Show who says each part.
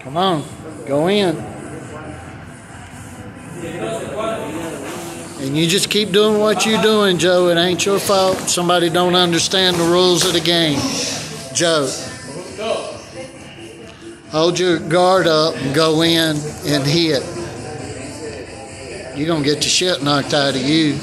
Speaker 1: Come on, go in. And you just keep doing what you're doing, Joe. It ain't your fault. Somebody don't understand the rules of the game. Joe. Hold your guard up and go in and hit. You're going to get the shit knocked out of you.